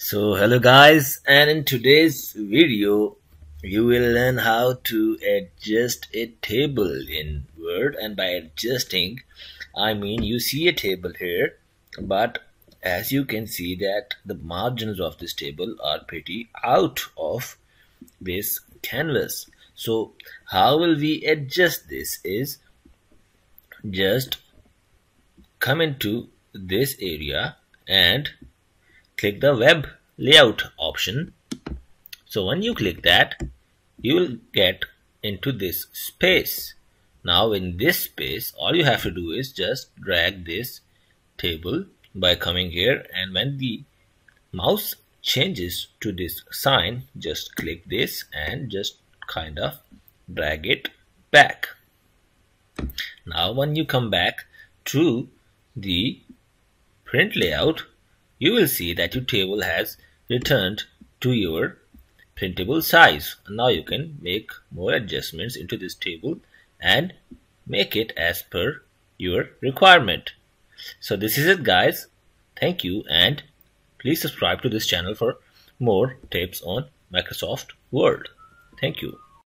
So hello guys and in today's video you will learn how to adjust a table in Word and by adjusting I mean you see a table here but as you can see that the margins of this table are pretty out of this canvas. So how will we adjust this is just come into this area and click the web layout option. So when you click that you will get into this space. Now in this space all you have to do is just drag this table by coming here and when the mouse changes to this sign just click this and just kind of drag it back. Now when you come back to the print layout you will see that your table has returned to your printable size. Now you can make more adjustments into this table and make it as per your requirement. So this is it guys. Thank you and please subscribe to this channel for more tips on Microsoft Word. Thank you.